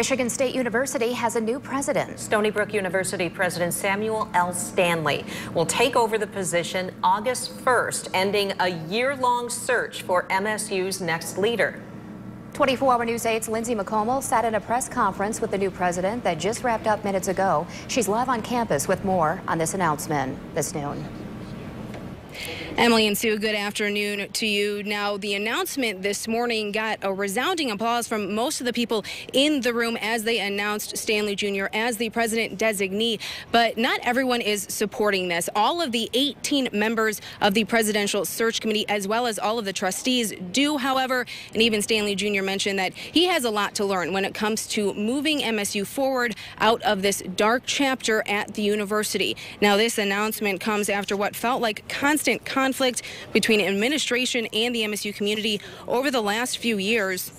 Michigan State University has a new president. Stony Brook University President Samuel L. Stanley will take over the position August 1st, ending a year-long search for MSU's next leader. 24 Hour News 8's Lindsay McComal sat in a press conference with the new president that just wrapped up minutes ago. She's live on campus with more on this announcement this noon. Emily and Sue, good afternoon to you. Now, the announcement this morning got a resounding applause from most of the people in the room as they announced Stanley Jr. as the president designee, but not everyone is supporting this. All of the 18 members of the presidential search committee, as well as all of the trustees, do, however, and even Stanley Jr. mentioned that he has a lot to learn when it comes to moving MSU forward out of this dark chapter at the university. Now, this announcement comes after what felt like constant conflict conflict between administration and the MSU community over the last few years.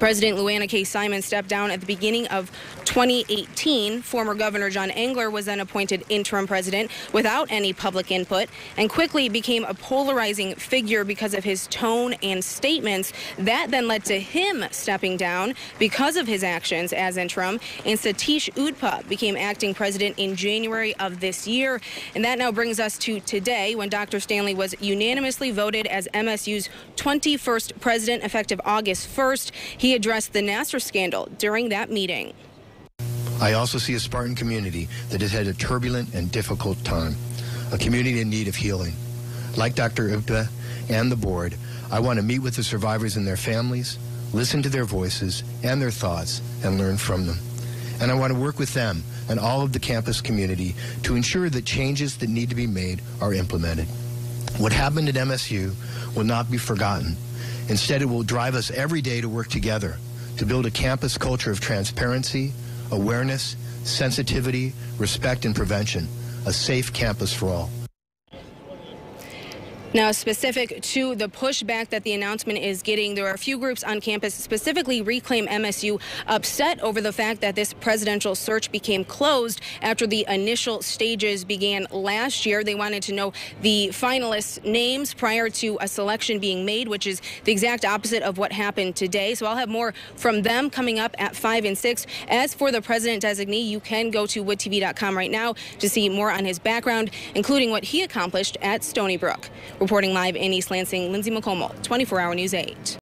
President Lou Anna K. Simon stepped down at the beginning of 2018. Former Governor John Engler was then appointed interim president without any public input and quickly became a polarizing figure because of his tone and statements. That then led to him stepping down because of his actions as interim. And Satish Udpa became acting president in January of this year. And that now brings us to today when Dr. Stanley was unanimously voted as MSU's 21st president effective August 1st. He he addressed the Nassar scandal during that meeting. I also see a Spartan community that has had a turbulent and difficult time, a community in need of healing. Like Dr. Udpa and the board, I want to meet with the survivors and their families, listen to their voices and their thoughts, and learn from them. And I want to work with them and all of the campus community to ensure that changes that need to be made are implemented. What happened at MSU will not be forgotten Instead, it will drive us every day to work together to build a campus culture of transparency, awareness, sensitivity, respect, and prevention, a safe campus for all. Now, specific to the pushback that the announcement is getting, there are a few groups on campus, specifically Reclaim MSU, upset over the fact that this presidential search became closed after the initial stages began last year. They wanted to know the finalists' names prior to a selection being made, which is the exact opposite of what happened today. So I'll have more from them coming up at 5 and 6. As for the president designee, you can go to woodtv.com right now to see more on his background, including what he accomplished at Stony Brook. Reporting live in East Lansing, Lindsay McComal, 24 Hour News 8.